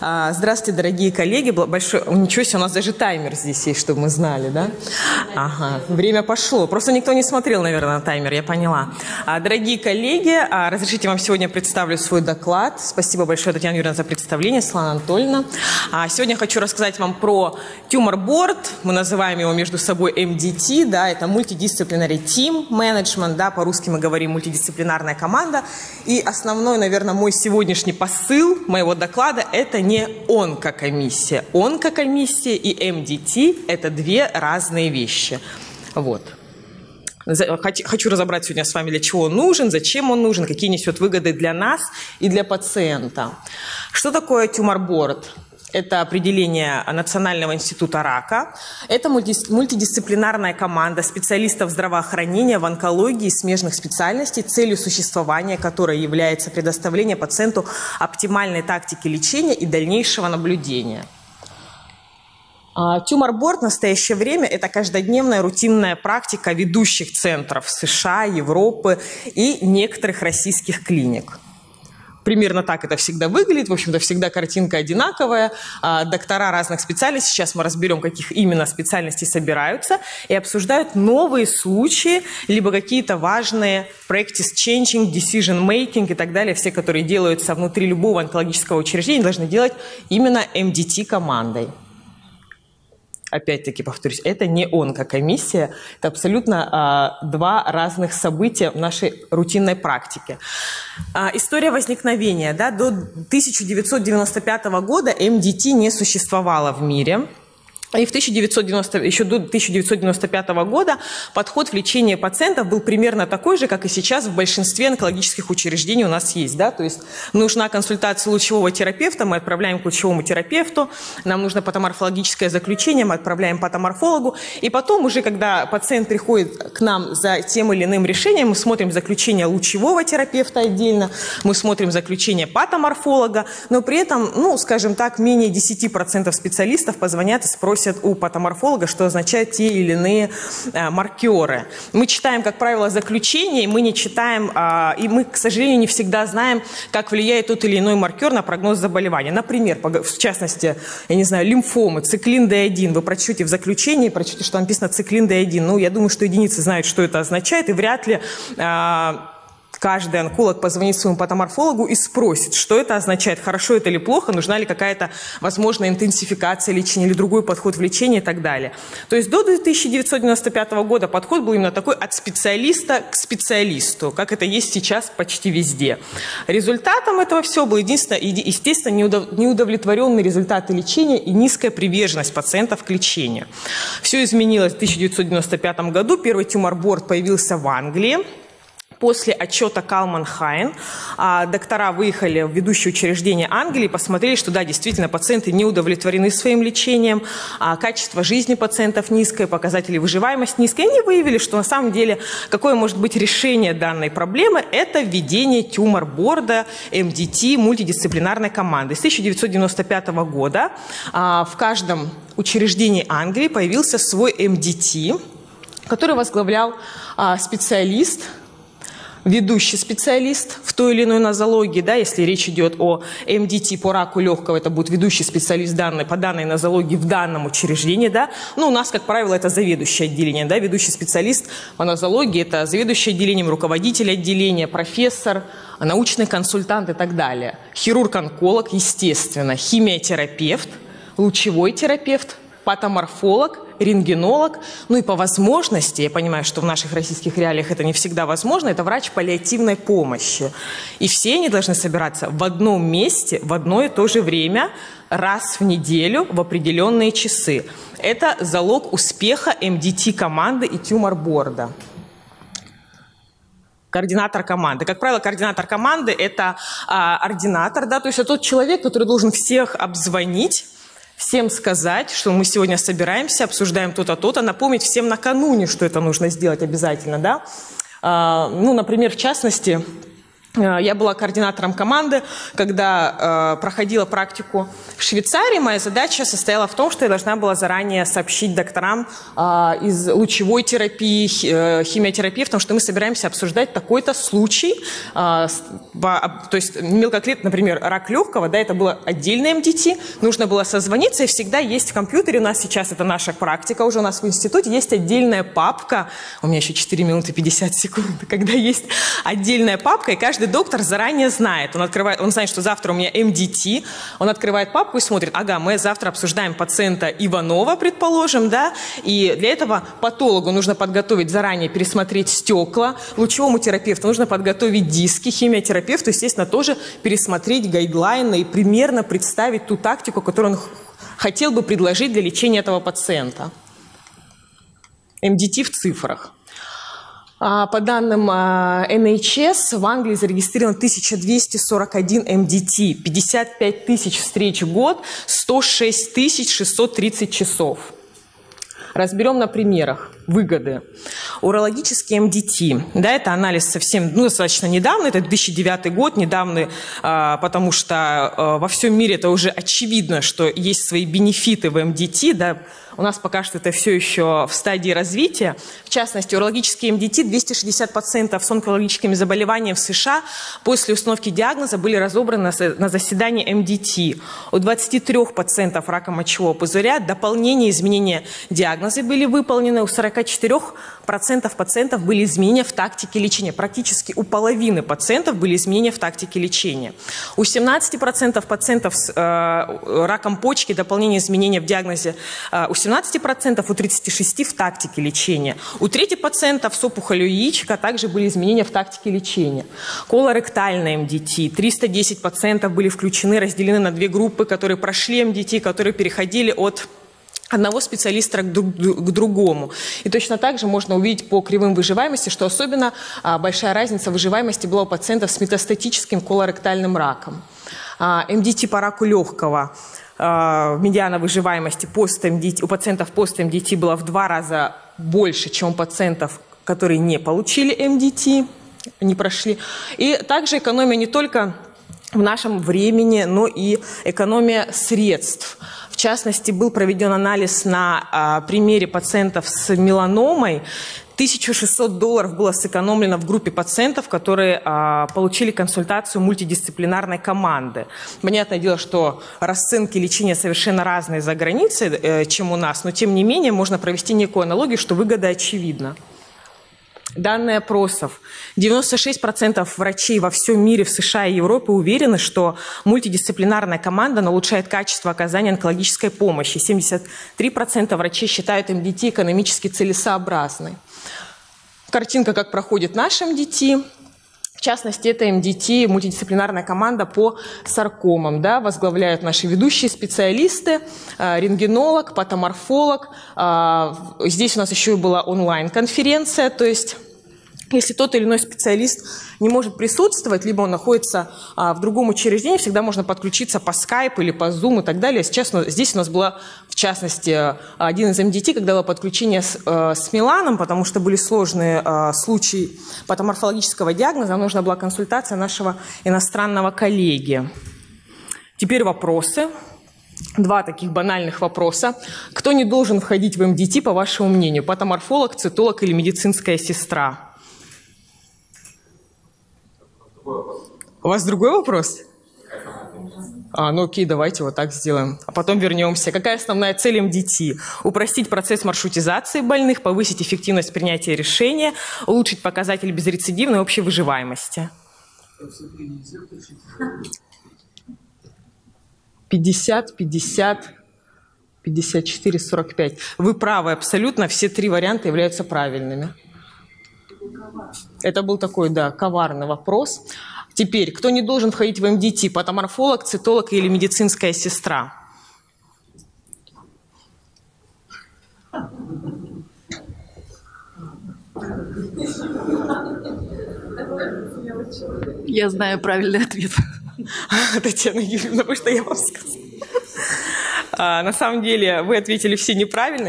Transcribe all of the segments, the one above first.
А, здравствуйте, дорогие коллеги. Большой... Ничего себе, у нас даже таймер здесь есть, чтобы мы знали, да? Ага, время пошло. Просто никто не смотрел, наверное, на таймер, я поняла. А, дорогие коллеги, разрешите вам сегодня представлю свой доклад. Спасибо большое, Татьяна Юрьевна, за представление, Слана Анатольевна. Сегодня хочу рассказать вам про тюмор-борд. Мы называем его между собой MDT, да, это мультидисциплинарный management, да, по-русски мы говорим мультидисциплинарная команда. И основной, наверное, мой сегодняшний посыл моего доклада – это не онкокомиссия. Онкокомиссия и МДТ – это две разные вещи. Вот. Хочу разобрать сегодня с вами, для чего он нужен, зачем он нужен, какие несет выгоды для нас и для пациента. Что такое тюморборд? Это определение Национального института рака. Это мультидисциплинарная команда специалистов здравоохранения в онкологии и смежных специальностей, целью существования которой является предоставление пациенту оптимальной тактики лечения и дальнейшего наблюдения. А, Тюморборд в настоящее время – это каждодневная рутинная практика ведущих центров США, Европы и некоторых российских клиник. Примерно так это всегда выглядит. В общем-то, всегда картинка одинаковая. А, доктора разных специальностей, сейчас мы разберем, каких именно специальностей собираются, и обсуждают новые случаи, либо какие-то важные practice changing, decision making и так далее. Все, которые делаются внутри любого онкологического учреждения, должны делать именно MDT-командой опять-таки повторюсь, это не онкокомиссия, это абсолютно а, два разных события в нашей рутинной практике. А, история возникновения. Да, до 1995 года МДТ не существовало в мире. И в 1990, еще до 1995 года подход в лечение пациентов был примерно такой же, как и сейчас в большинстве онкологических учреждений у нас есть. Да? То есть нужна консультация лучевого терапевта, мы отправляем к лучевому терапевту, нам нужно патоморфологическое заключение, мы отправляем патоморфологу, и потом уже, когда пациент приходит к нам за тем или иным решением, мы смотрим заключение лучевого терапевта отдельно, мы смотрим заключение патоморфолога, но при этом, ну, скажем так, менее 10% специалистов позвонят и спросят, спросят у патоморфолога, что означают те или иные э, маркеры. Мы читаем, как правило, заключение, мы не читаем, э, и мы, к сожалению, не всегда знаем, как влияет тот или иной маркер на прогноз заболевания. Например, в частности, я не знаю, лимфомы, циклин D1. Вы прочтете в заключении, прочтете, что написано циклин D1. Ну, я думаю, что единицы знают, что это означает, и вряд ли э, каждый онколог позвонит своему патоморфологу и спросит, что это означает, хорошо это или плохо, нужна ли какая-то, возможно, интенсификация лечения или другой подход в лечении и так далее. То есть до 1995 года подход был именно такой от специалиста к специалисту, как это есть сейчас почти везде. Результатом этого всего был единственно, естественно, неудовлетворенные результаты лечения и низкая приверженность пациентов к лечению. Все изменилось в 1995 году. Первый тюмор-борд появился в Англии. После отчета Калман Хайн а, доктора выехали в ведущее учреждение Англии, посмотрели, что да, действительно, пациенты не удовлетворены своим лечением, а качество жизни пациентов низкое, показатели выживаемости низкие. Они выявили, что на самом деле какое может быть решение данной проблемы – это введение тюмор-борда МДТ мультидисциплинарной команды. С 1995 года а, в каждом учреждении Англии появился свой МДТ, который возглавлял специалист – ведущий специалист в той или иной нозологии, да, если речь идет о МДТ по раку легкого, это будет ведущий специалист данной, по данной нозологии в данном учреждении, да, ну, у нас, как правило, это заведующее отделение, да, ведущий специалист по нозологии, это заведующий отделением, руководитель отделения, профессор, научный консультант и так далее. Хирург-онколог, естественно, химиотерапевт, лучевой терапевт, патоморфолог, рентгенолог, ну и по возможности, я понимаю, что в наших российских реалиях это не всегда возможно, это врач паллиативной помощи. И все они должны собираться в одном месте, в одно и то же время, раз в неделю в определенные часы. Это залог успеха МДТ-команды и тюмор-борда координатор команды. Как правило, координатор команды – это а, ординатор, да, то есть это тот человек, который должен всех обзвонить, всем сказать, что мы сегодня собираемся, обсуждаем то-то, то-то, напомнить всем накануне, что это нужно сделать обязательно, да. А, ну, например, в частности, я была координатором команды, когда э, проходила практику в Швейцарии. Моя задача состояла в том, что я должна была заранее сообщить докторам э, из лучевой терапии, э, химиотерапии, потому что мы собираемся обсуждать такой-то случай. Э, то есть мелкоклет, например, рак легкого, да, это было отдельное МДТ, нужно было созвониться, и всегда есть в компьютере, у нас сейчас это наша практика, уже у нас в институте есть отдельная папка, у меня еще 4 минуты 50 секунд, когда есть отдельная папка, и каждый каждый доктор заранее знает. Он, открывает, он знает, что завтра у меня МДТ. Он открывает папку и смотрит, ага, мы завтра обсуждаем пациента Иванова, предположим, да, и для этого патологу нужно подготовить заранее, пересмотреть стекла, лучевому терапевту нужно подготовить диски, химиотерапевту, естественно, тоже пересмотреть гайдлайны и примерно представить ту тактику, которую он хотел бы предложить для лечения этого пациента. МДТ в цифрах. А, по данным NHS, в Англии зарегистрировано 1241 МДТ, 55 тысяч встреч в год, 106 630 часов. Разберем на примерах выгоды. Урологический МДТ, да, это анализ совсем, ну, достаточно недавно, это 2009 год, недавний, а, потому что а, во всем мире это уже очевидно, что есть свои бенефиты в МДТ, да, у нас пока что это все еще в стадии развития. В частности, урологический МДТ 260 пациентов с онкологическими заболеваниями в США после установки диагноза были разобраны на заседании МДТ. У 23 пациентов рака мочевого пузыря дополнение изменения диагноза были выполнены, у 44 процентов пациентов были изменения в тактике лечения. Практически у половины пациентов были изменения в тактике лечения. У 17 процентов пациентов с э, раком почки дополнение изменения в диагнозе э, у 17%, у 36% в тактике лечения. У трети пациентов с опухолью яичка также были изменения в тактике лечения. Колоректальная МДТ. 310 пациентов были включены, разделены на две группы, которые прошли МДТ, которые переходили от одного специалиста к, другому. И точно так же можно увидеть по кривым выживаемости, что особенно а, большая разница выживаемости была у пациентов с метастатическим колоректальным раком. А, МДТ по раку легкого э, медиана выживаемости пост МДТ, у пациентов пост МДТ была в два раза больше, чем у пациентов, которые не получили МДТ, не прошли. И также экономия не только в нашем времени, но и экономия средств. В частности, был проведен анализ на а, примере пациентов с меланомой. 1600 долларов было сэкономлено в группе пациентов, которые а, получили консультацию мультидисциплинарной команды. Понятное дело, что расценки лечения совершенно разные за границей, э, чем у нас, но тем не менее можно провести некую аналогию, что выгода очевидна. Данные опросов. 96% врачей во всем мире, в США и Европе уверены, что мультидисциплинарная команда улучшает качество оказания онкологической помощи. 73% врачей считают МДТ экономически целесообразной. Картинка, как проходит наш МДТ. В частности, это МДТ, мультидисциплинарная команда по саркомам. Да, возглавляют наши ведущие специалисты, э, рентгенолог, патоморфолог. Э, здесь у нас еще была онлайн-конференция, то есть если тот или иной специалист не может присутствовать, либо он находится а, в другом учреждении, всегда можно подключиться по скайпу или по Zoom и так далее. Сейчас здесь у нас была, в частности, один из МДТ, когда было подключение с, э, с Миланом, потому что были сложные а, случаи патоморфологического диагноза, нам нужна была консультация нашего иностранного коллеги. Теперь вопросы. Два таких банальных вопроса. Кто не должен входить в МДТ, по вашему мнению? Патоморфолог, цитолог или медицинская сестра? У вас другой вопрос? А, ну окей, давайте вот так сделаем. А потом вернемся. Какая основная цель МДТ? Упростить процесс маршрутизации больных, повысить эффективность принятия решения, улучшить показатели безрецидивной общей выживаемости. 50, 50, 54, 45. Вы правы абсолютно, все три варианта являются правильными. Это был такой, да, коварный вопрос. Теперь, кто не должен входить в МДТ? Патоморфолог, цитолог или медицинская сестра? Я знаю правильный ответ. Татьяна Юрьевна, потому что я вам сказала. На самом деле вы ответили все неправильно.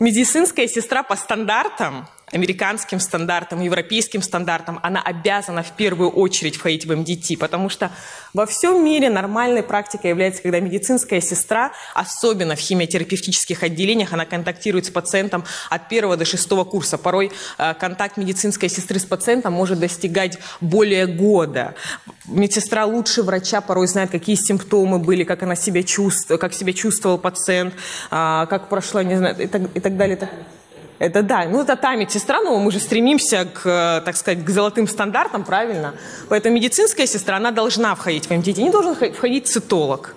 Медицинская сестра по стандартам американским стандартам, европейским стандартам, она обязана в первую очередь входить в МДТ, потому что во всем мире нормальной практикой является, когда медицинская сестра, особенно в химиотерапевтических отделениях, она контактирует с пациентом от первого до шестого курса. Порой э, контакт медицинской сестры с пациентом может достигать более года. Медсестра лучше врача порой знает, какие симптомы были, как она себя чувствовала, как себя чувствовал пациент, а, как прошла, не знаю, и так, и так далее. Это да, ну это та медсестра, но мы же стремимся к, так сказать, к золотым стандартам, правильно? Поэтому медицинская сестра, она должна входить в МТТ, не должен входить цитолог.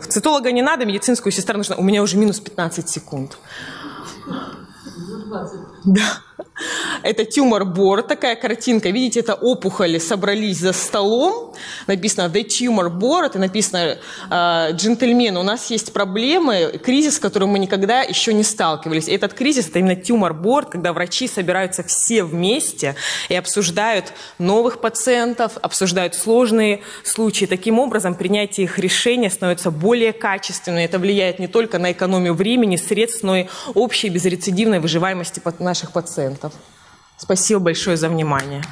В цитолога не надо, медицинскую сестру нужно. У меня уже минус 15 секунд. Да. Это тюмор-борд, такая картинка. Видите, это опухоли собрались за столом. Написано «The tumor board», и написано э, «Джентльмен, у нас есть проблемы, кризис, с которым мы никогда еще не сталкивались». Этот кризис – это именно тюмор-борд, когда врачи собираются все вместе и обсуждают новых пациентов, обсуждают сложные случаи. Таким образом, принятие их решения становится более качественным. Это влияет не только на экономию времени, средств, но и общей безрецидивной выживаемости наших пациентов. Спасибо большое за внимание.